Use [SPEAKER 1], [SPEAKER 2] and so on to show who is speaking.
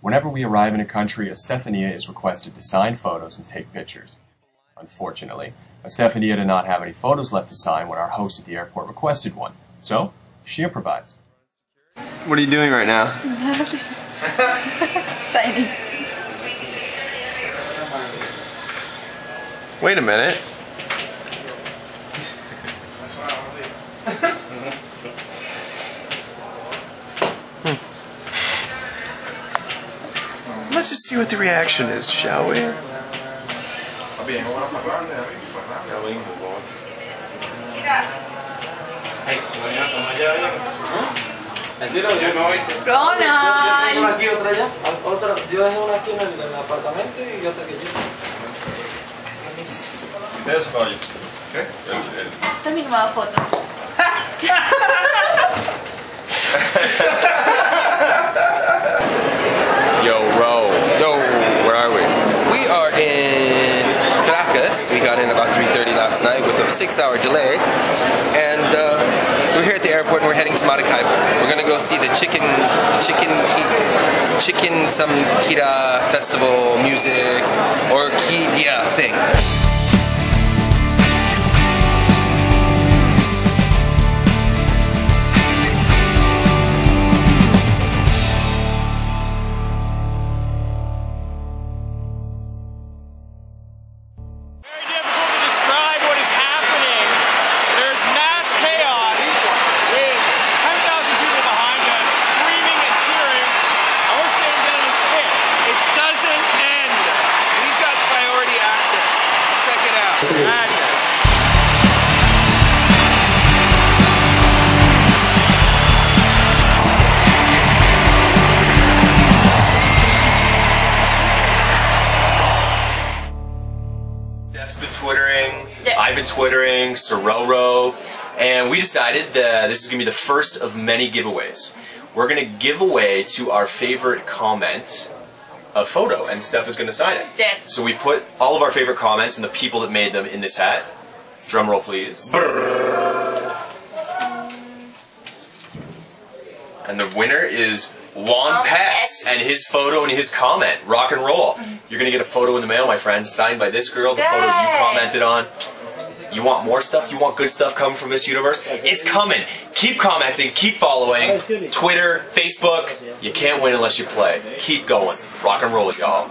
[SPEAKER 1] Whenever we arrive in a country, Estefania is requested to sign photos and take pictures. Unfortunately, Estefania did not have any photos left to sign when our host at the airport requested one, so she improvised.
[SPEAKER 2] What are you doing right now?
[SPEAKER 3] Signing.
[SPEAKER 2] Wait a minute. Let's just see what the reaction is, shall we?
[SPEAKER 3] Ronald.
[SPEAKER 4] aquí, otra allá. Otra, yo dejé una aquí en el, en el apartamento y otra que yo.
[SPEAKER 3] Esta es mi nueva foto.
[SPEAKER 2] Yo, Ro. Yo, where are we? We are in Caracas. We got in about 3.30 six-hour delay. And uh, we're here at the airport and we're heading to Maracaibo. We're gonna go see the chicken, chicken, chicken, some Kira festival music or ki, yeah, thing.
[SPEAKER 1] Twittering,
[SPEAKER 3] Yes.
[SPEAKER 1] I've been twittering, Sororo, and we decided that this is going to be the first of many giveaways. We're going to give away to our favorite comment a photo, and Steph is going to sign it.
[SPEAKER 3] Yes.
[SPEAKER 1] So we put all of our favorite comments and the people that made them in this hat. Drum roll, please. And the winner is Juan Pex and his photo and his comment. Rock and roll. You're gonna get a photo in the mail, my friend, signed by this girl, the photo you commented on. You want more stuff? You want good stuff coming from Miss Universe? It's coming. Keep commenting, keep following. Twitter, Facebook. You can't win unless you play. Keep going. Rock and roll, y'all.